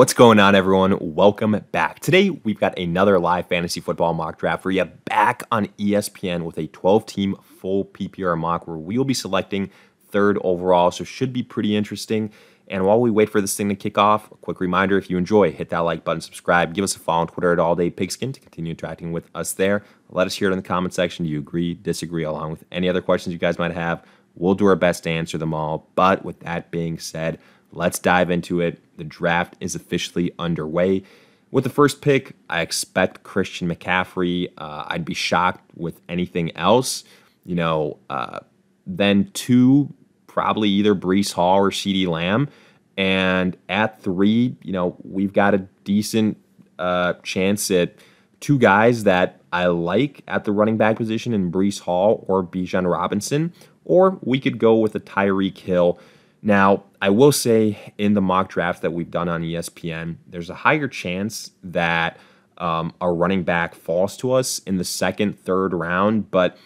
What's going on, everyone? Welcome back. Today, we've got another live fantasy football mock draft for you back on ESPN with a 12 team full PPR mock where we will be selecting third overall. So, should be pretty interesting. And while we wait for this thing to kick off, a quick reminder if you enjoy, hit that like button, subscribe, give us a follow on Twitter at All Day Pigskin to continue interacting with us there. Let us hear it in the comment section. Do you agree, disagree, along with any other questions you guys might have? We'll do our best to answer them all. But with that being said, let's dive into it. The draft is officially underway. With the first pick, I expect Christian McCaffrey. Uh, I'd be shocked with anything else. You know, uh, then two, probably either Breece Hall or CeeDee Lamb. And at three, you know, we've got a decent uh, chance at two guys that I like at the running back position in Breece Hall or Bijan Robinson. Or we could go with a Tyreek Hill now, I will say in the mock draft that we've done on ESPN, there's a higher chance that um, a running back falls to us in the second, third round. But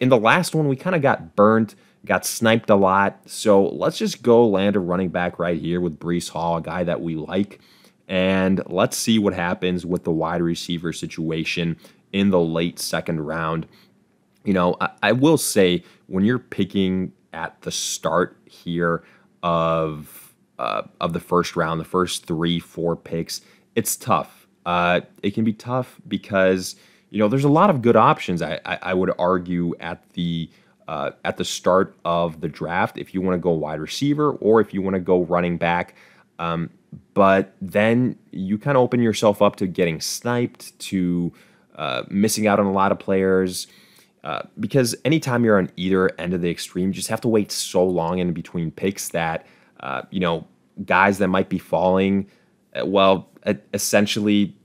in the last one, we kind of got burnt, got sniped a lot. So let's just go land a running back right here with Breece Hall, a guy that we like. And let's see what happens with the wide receiver situation in the late second round. You know, I, I will say when you're picking at the start here of uh, of the first round, the first three, four picks, it's tough. Uh, it can be tough because you know there's a lot of good options. I, I, I would argue at the uh, at the start of the draft if you want to go wide receiver or if you want to go running back. Um, but then you kind of open yourself up to getting sniped, to uh, missing out on a lot of players. Uh, because anytime you're on either end of the extreme, you just have to wait so long in between picks that, uh, you know, guys that might be falling, uh, well, essentially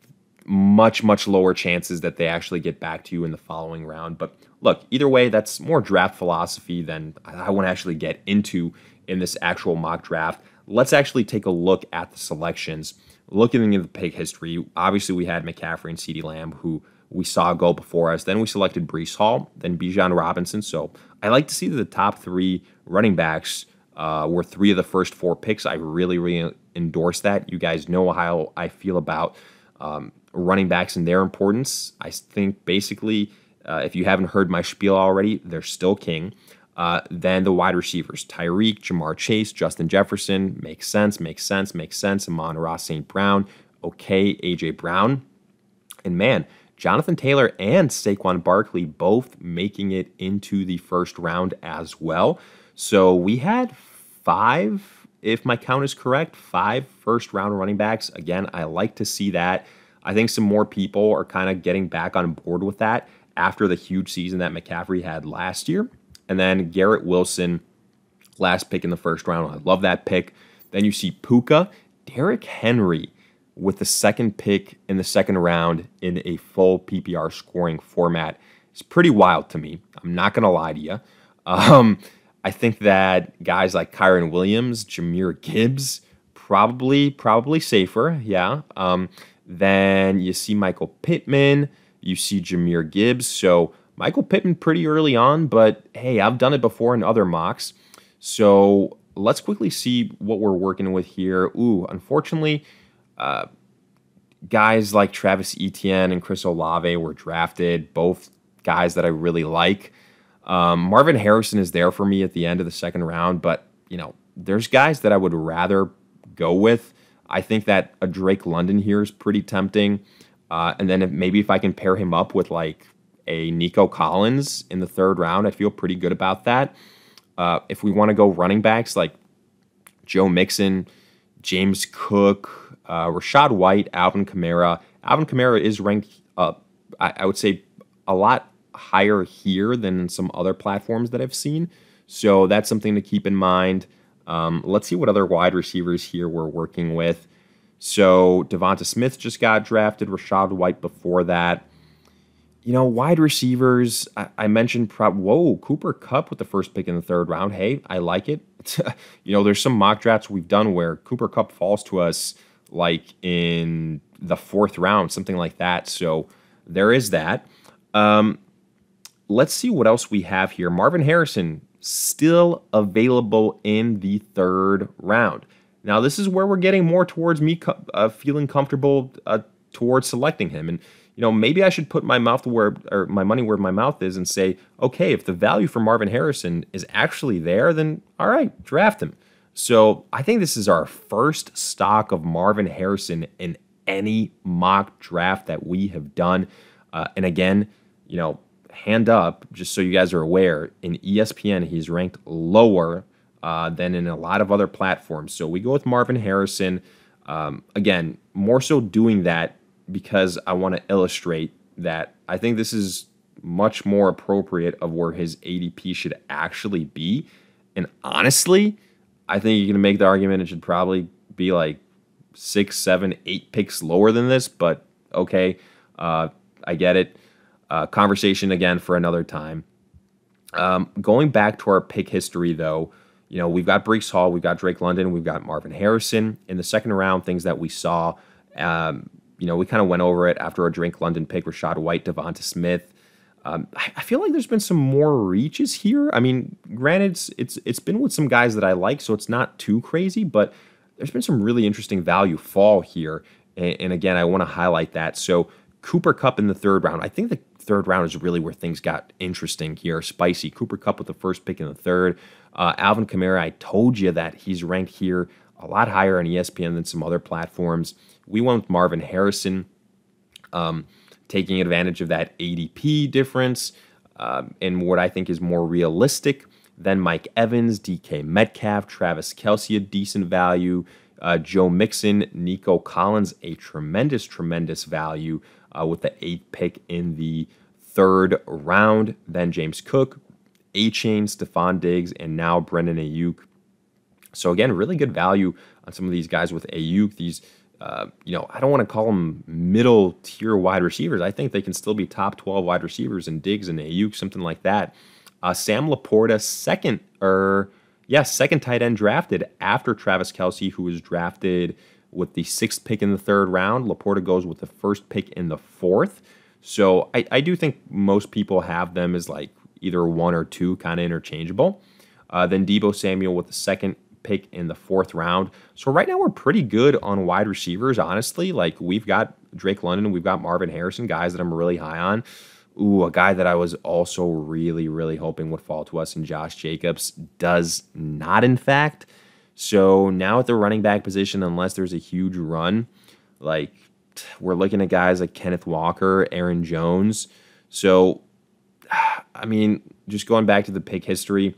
much, much lower chances that they actually get back to you in the following round. But look, either way, that's more draft philosophy than I want to actually get into in this actual mock draft. Let's actually take a look at the selections. Looking at the pick history, obviously we had McCaffrey and CeeDee Lamb, who we saw go before us. Then we selected Breece Hall, then Bijan Robinson. So I like to see that the top three running backs uh, were three of the first four picks. I really, really endorse that. You guys know how I feel about um, running backs and their importance. I think basically, uh, if you haven't heard my spiel already, they're still king. Uh, then the wide receivers, Tyreek, Ja'Marr Chase, Justin Jefferson, makes sense, makes sense, makes sense. Amon-Ra St. Brown, okay, AJ Brown. And man, Jonathan Taylor and Saquon Barkley both making it into the first round as well. So we had five, if my count is correct, five first round running backs. Again, I like to see that. I think some more people are kind of getting back on board with that after the huge season that McCaffrey had last year. And then Garrett Wilson, last pick in the first round. I love that pick. Then you see Puka, Derrick Henry with the second pick in the second round in a full PPR scoring format It's pretty wild to me. I'm not going to lie to you. Um, I think that guys like Kyren Williams, Jahmyr Gibbs, probably probably safer. Yeah. Um, then you see Michael Pittman, you see Jahmyr Gibbs. So Michael Pittman pretty early on, but hey, I've done it before in other mocks. So let's quickly see what we're working with here. Ooh, unfortunately, uh, guys like Travis Etienne and Chris Olave were drafted, both guys that I really like. Um, Marvin Harrison is there for me at the end of the second round, but you know, there's guys that I would rather go with. I think that a Drake London here is pretty tempting. Uh, and then if, maybe if I can pair him up with like a Nico Collins in the third round, I feel pretty good about that. Uh, if we want to go running backs like Joe Mixon, James Cook, uh, Rachaad White, Alvin Kamara. Alvin Kamara is ranked I, I would say, a lot higher here than some other platforms that I've seen. So that's something to keep in mind. Um, let's see what other wide receivers here we're working with. So Devonta Smith just got drafted, Rachaad White before that. You know, wide receivers, I, I mentioned, prob- whoa, Cooper Kupp with the first pick in the third round. Hey, I like it. you know, there's some mock drafts we've done where Cooper Kupp falls to us like in the fourth round, something like that. So there is that. Um, let's see what else we have here. Marvin Harrison still available in the third round. Now, this is where we're getting more towards me uh, feeling comfortable uh, towards selecting him. And, you know, maybe I should put my mouth where, or my money where my mouth is and say, okay, if the value for Marvin Harrison is actually there, then all right, draft him. So I think this is our first stock of Marvin Harrison in any mock draft that we have done. Uh, and again, you know, hand up, just so you guys are aware, in ESPN, he's ranked lower uh, than in a lot of other platforms. So we go with Marvin Harrison. Um, again, more so doing that because I want to illustrate that I think this is much more appropriate of where his ADP should actually be. And honestly, I think you can make the argument it should probably be like six, seven, eight picks lower than this, but okay, uh, I get it. Uh, conversation again for another time. Um, going back to our pick history, though, you know, we've got Breece Hall, we've got Drake London, we've got Marvin Harrison. In the second round, things that we saw, um, you know, we kind of went over it after our drink. London pick, Rachaad White, Devonta Smith. Um, I feel like there's been some more reaches here. I mean, granted, it's, it's it's been with some guys that I like, so it's not too crazy, but there's been some really interesting value fall here. And, and again, I want to highlight that. So Cooper Kupp in the third round. I think the third round is really where things got interesting here. Spicy. Cooper Kupp with the first pick in the third. Uh, Alvin Kamara, I told you that he's ranked here a lot higher on ESPN than some other platforms. We with Marvin Harrison, um, taking advantage of that ADP difference um, and what I think is more realistic than Mike Evans, DK Metcalf, Travis Kelce, a decent value. Uh, Joe Mixon, Nico Collins, a tremendous, tremendous value uh, with the eighth pick in the third round. Then James Cook, Achane, Stefon Diggs, and now Brandon Aiyuk. So again, really good value on some of these guys with Aiyuk. These, uh, you know, I don't want to call them middle tier wide receivers. I think they can still be top 12 wide receivers in Diggs and Aiyuk, something like that. Uh, Sam LaPorta, second, or yes, second tight end drafted after Travis Kelce, who was drafted with the sixth pick in the third round. LaPorta goes with the first pick in the fourth. So I, I do think most people have them as like either one or two, kind of interchangeable. Uh, then Deebo Samuel with the second pick in the fourth round. So right now we're pretty good on wide receivers, honestly. Like we've got Drake London, we've got Marvin Harrison, guys that I'm really high on. Ooh, a guy that I was also really, really hoping would fall to us in Josh Jacobs does not, in fact. So now at the running back position, unless there's a huge run, like we're looking at guys like Kenneth Walker, Aaron Jones. So, I mean, just going back to the pick history,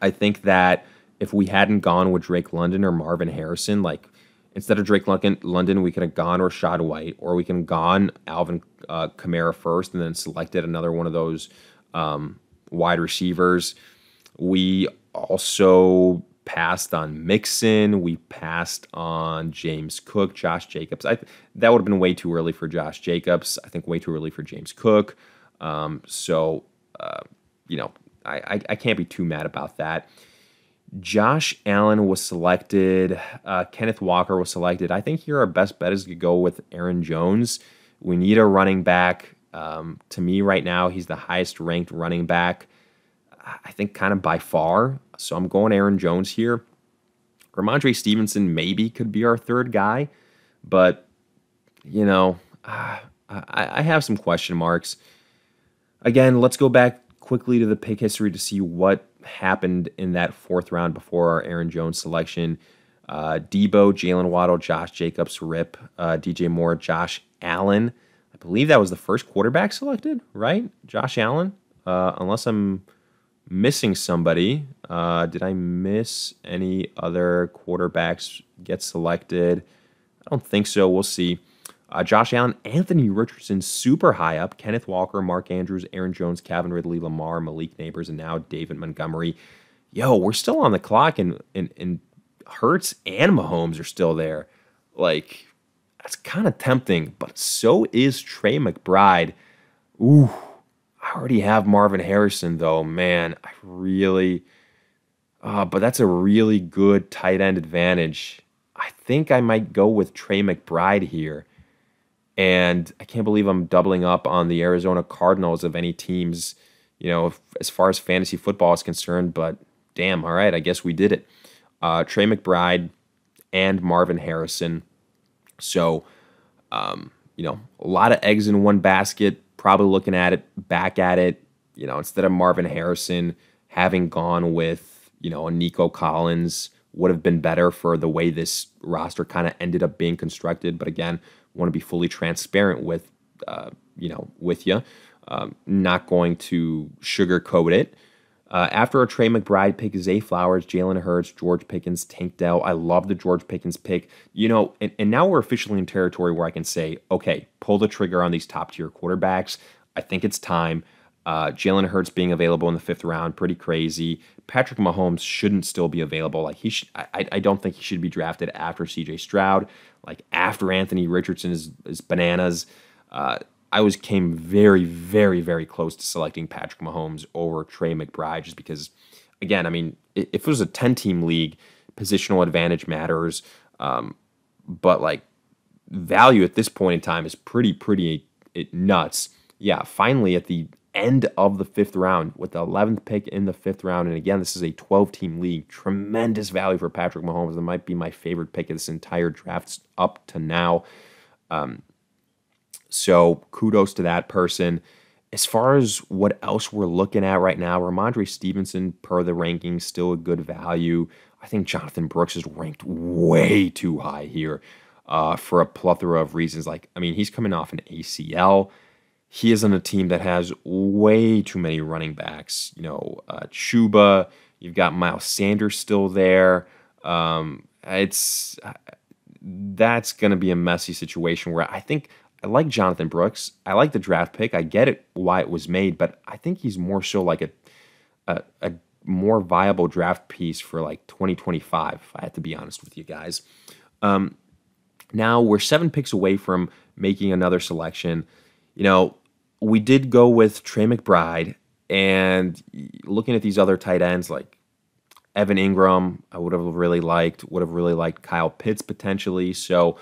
I think that if we hadn't gone with Drake London or Marvin Harrison, like instead of Drake London, we could have gone Rachaad White, or we can have gone Alvin uh, Kamara first, and then selected another one of those um, wide receivers. We also passed on Mixon. We passed on James Cook, Josh Jacobs. I, that would have been way too early for Josh Jacobs. I think way too early for James Cook. Um, so, uh, you know, I, I, I, can't be too mad about that. Josh Allen was selected. Uh, Kenneth Walker was selected. I think here our best bet is to go with Aaron Jones. We need a running back. Um, to me, right now, he's the highest ranked running back. I think kind of by far. So I'm going Aaron Jones here. Rhamondre Stevenson maybe could be our third guy, but you know, uh, I, I have some question marks. Again, let's go back quickly to the pick history to see what happened in that fourth round before our Aaron Jones selection. Uh, Deebo, Jalen Waddle, Josh Jacobs, Rip, uh, DJ Moore, Josh Allen. I believe that was the first quarterback selected, right? Josh Allen, uh, unless I'm missing somebody. Uh, did I miss any other quarterbacks get selected? I don't think so. We'll see. Uh, Josh Allen, Anthony Richardson, super high up. Kenneth Walker, Mark Andrews, Aaron Jones, Calvin Ridley, Lamar, Malik Nabers, and now David Montgomery. Yo, we're still on the clock, and and, and Hurts and Mahomes are still there. Like, that's kind of tempting, but so is Trey McBride. Ooh, I already have Marvin Harrison, though. Man, I really. Uh, but that's a really good tight end advantage. I think I might go with Trey McBride here. And I can't believe I'm doubling up on the Arizona Cardinals of any teams, you know, as far as fantasy football is concerned. But damn, all right, I guess we did it. Uh, Trey McBride, and Marvin Harrison. So, um, you know, a lot of eggs in one basket. Probably looking at it, back at it. You know, instead of Marvin Harrison having gone with you know a Nico Collins would have been better for the way this roster kind of ended up being constructed. But again, want to be fully transparent with uh, you know with you. Um, not going to sugarcoat it. Uh, after a Trey McBride pick, Zay Flowers, Jalen Hurts, George Pickens, Tank Dell. I love the George Pickens pick. You know, and, and now we're officially in territory where I can say, okay, pull the trigger on these top tier quarterbacks. I think it's time. Uh, Jalen Hurts being available in the fifth round, pretty crazy. Patrick Mahomes shouldn't still be available. Like he, sh- I, I don't think he should be drafted after C.J. Stroud, like after Anthony Richardson is, is bananas. Uh, I was came very, very, very close to selecting Patrick Mahomes over Trey McBride just because, again, I mean, if it was a 10 team league, positional advantage matters. Um, but like value at this point in time is pretty, pretty it, nuts. Yeah, finally at the end of the fifth round with the 11th pick in the fifth round. And again, this is a 12 team league. Tremendous value for Patrick Mahomes. It might be my favorite pick of this entire draft up to now. Um, so kudos to that person. As far as what else we're looking at right now, Rhamondre Stevenson, per the rankings, still a good value. I think Jonathan Brooks is ranked way too high here uh, for a plethora of reasons. Like, I mean, he's coming off an ACL. He is on a team that has way too many running backs. You know, uh, Chuba, you've got Miles Sanders still there. Um, it's that's going to be a messy situation where I think I like Jonathan Brooks. I like the draft pick. I get it why it was made, but I think he's more so like a a, a more viable draft piece for like 2025. If I have to be honest with you guys. Um, now we're seven picks away from making another selection. You know, we did go with Trey McBride, and looking at these other tight ends like Evan Engram, I would have really liked. Would have really liked Kyle Pitts potentially. So.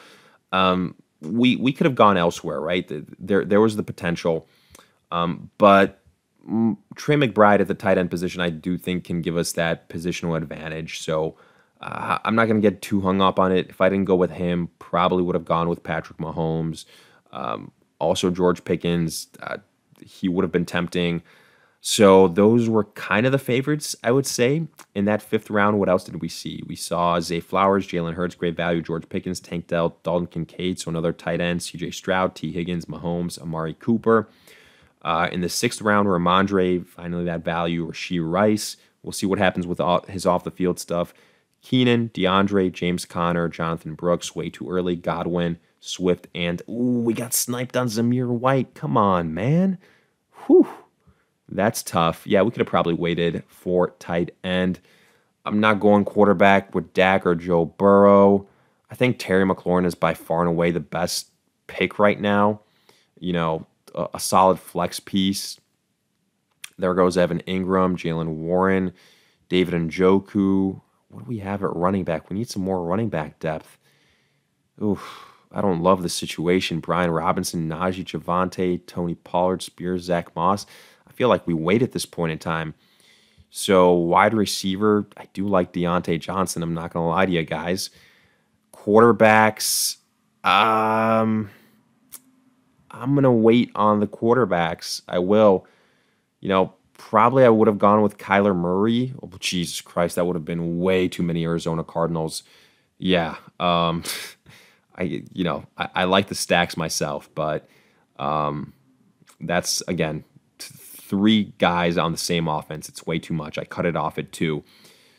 Um, we we could have gone elsewhere, right? There there was the potential, um, but Trey McBride at the tight end position, I do think can give us that positional advantage. So uh, I'm not going to get too hung up on it. If I didn't go with him, probably would have gone with Patrick Mahomes. Um, also George Pickens, uh, he would have been tempting. So those were kind of the favorites, I would say, in that fifth round. What else did we see? We saw Zay Flowers, Jalen Hurts, great value, George Pickens, Tank Dell, Dalton Kincaid, so another tight end, CJ Stroud, Tee Higgins, Mahomes, Amari Cooper. Uh, in the sixth round, Rhamondre, finally that value, Rashee Rice. We'll see what happens with his off the field stuff. Keenan, DeAndre, James Conner, Jonathan Brooks, way too early, Godwin, Swift, and ooh, we got sniped on Zamir White. Come on, man. Whew. That's tough. Yeah, we could have probably waited for tight end. I'm not going quarterback with Dak or Joe Burrow. I think Terry McLaurin is by far and away the best pick right now. You know, a, a solid flex piece. There goes Evan Engram, Jaylen Warren, David Njoku. What do we have at running back? We need some more running back depth. Oof. I don't love the situation. Brian Robinson, Najee Javonte, Tony Pollard, Spears, Zach Moss I feel like we wait at this point in time. So wide receiver, I do like Diontae Johnson. I'm not gonna lie to you guys. Quarterbacks, um, I'm gonna wait on the quarterbacks. I will. You know, probably I would have gone with Kyler Murray. Oh, Jesus Christ, that would have been way too many Arizona Cardinals. Yeah. Um, I you know I, I like the stacks myself, but um, that's again three guys on the same offense. It's way too much. I cut it off at two.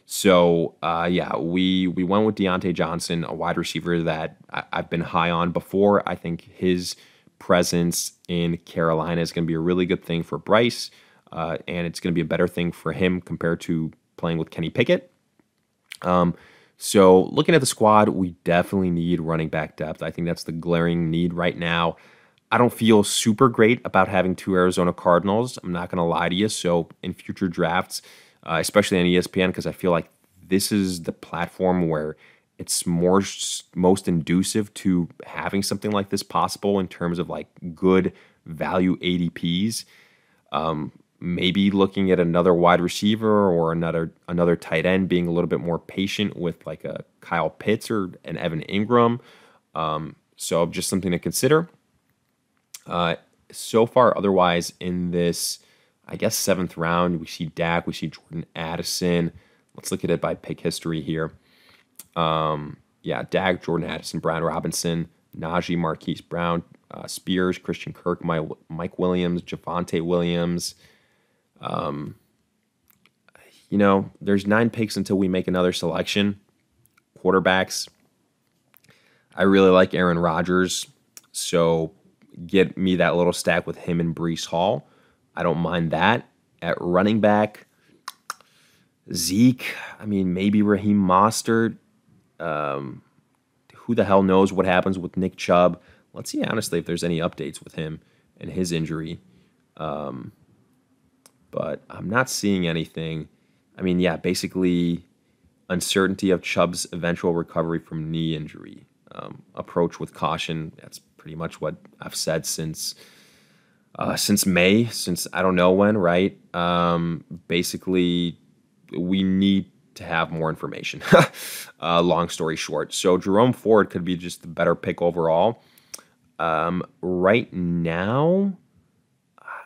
So uh, yeah, we we went with Diontae Johnson, a wide receiver that I, have been high on before. I think his presence in Carolina is going to be a really good thing for Bryce, uh, and it's going to be a better thing for him compared to playing with Kenny Pickett. Um, so looking at the squad, we definitely need running back depth. I think that's the glaring need right now. I don't feel super great about having two Arizona Cardinals. I'm not going to lie to you. So in future drafts, uh, especially on ESPN, because I feel like this is the platform where it's more most inducive to having something like this possible in terms of like good value ADPs. Um, maybe looking at another wide receiver or another another tight end, being a little bit more patient with like a Kyle Pitts or an Evan Engram. Um, so just something to consider. Uh, so far, otherwise in this, I guess seventh round, we see Dak, we see Jordan Addison. Let's look at it by pick history here. Um, yeah, Dak, Jordan Addison, Brian Robinson, Najee, Marquise Brown, uh, Spears, Christian Kirk, My, Mike Williams, Javonte Williams. Um, you know, there's nine picks until we make another selection. Quarterbacks. I really like Aaron Rodgers, so get me that little stack with him and Breece Hall. I don't mind that. At running back, Zeke. I mean, maybe Raheem Mostert. Um, who the hell knows what happens with Nick Chubb? Let's see honestly if there's any updates with him and his injury. Um, but I'm not seeing anything. I mean, yeah, basically uncertainty of Chubb's eventual recovery from knee injury. Um, approach with caution. That's pretty much what I've said since uh, since May, since I don't know when. Right? Um, basically, we need to have more information. uh, long story short, so Jerome Ford could be just the better pick overall. Um, right now,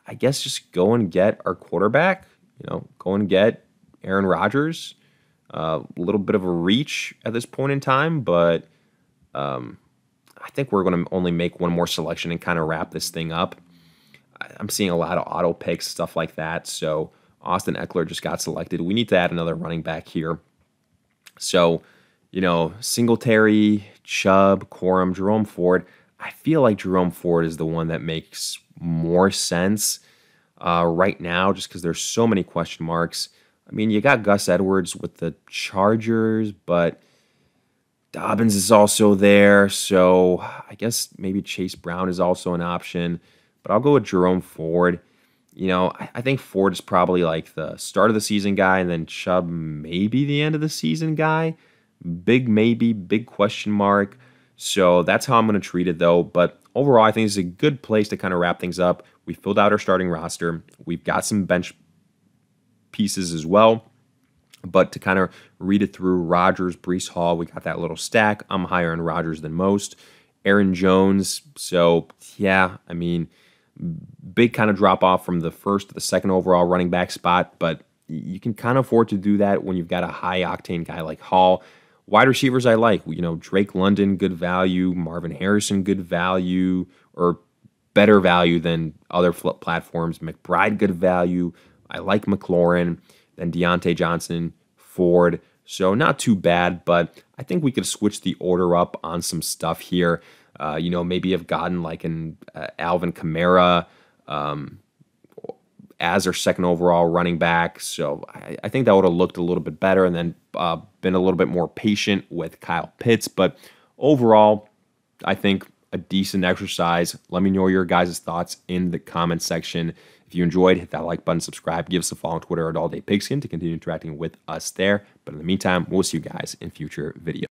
I guess just go and get our quarterback. You know, go and get Aaron Rodgers. A uh, little bit of a reach at this point in time, but um, I think we're going to only make one more selection and kind of wrap this thing up. I'm seeing a lot of auto picks, stuff like that. So Austin Ekeler just got selected. We need to add another running back here. So, you know, Singletary, Chubb, Quorum, Jerome Ford. I feel like Jerome Ford is the one that makes more sense uh, right now just because there's so many question marks. I mean, you got Gus Edwards with the Chargers, but Dobbins is also there. So I guess maybe Chase Brown is also an option, but I'll go with Jerome Ford. You know, I, I think Ford is probably like the start of the season guy, and then Chubb maybe the end of the season guy. Big maybe, big question mark. So that's how I'm going to treat it, though. But overall, I think it's a good place to kind of wrap things up. We filled out our starting roster. We've got some bench pieces as well. But to kind of read it through, Rodgers, Breece Hall, we got that little stack. I'm higher on Rodgers than most. Aaron Jones. So, yeah, I mean, big kind of drop off from the first to the second overall running back spot, but you can kind of afford to do that when you've got a high octane guy like Hall. Wide receivers I like, you know, Drake London, good value, Marvin Harrison, good value, or better value than other platforms. McBride, good value. I like McLaurin. Then Diontae Johnson, Ford. So not too bad, but I think we could switch the order up on some stuff here. Uh, you know, maybe have gotten like an uh, Alvin Kamara, um, as their second overall running back. So I, I think that would have looked a little bit better and then uh, been a little bit more patient with Kyle Pitts. But overall, I think a decent exercise. Let me know your guys' thoughts in the comment section. If you enjoyed, hit that like button, subscribe, give us a follow on Twitter at All Day Pigskin to continue interacting with us there. But in the meantime, we'll see you guys in future videos.